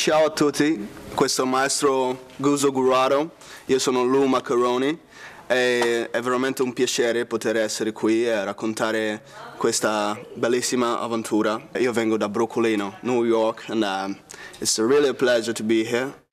Ciao a tutti, questo è il maestro Guso Gurado, io sono Lou Macaroni e è veramente un piacere poter essere qui e raccontare questa bellissima avventura. Io vengo da Brooklyn, New York, and um, it's really a pleasure to be here.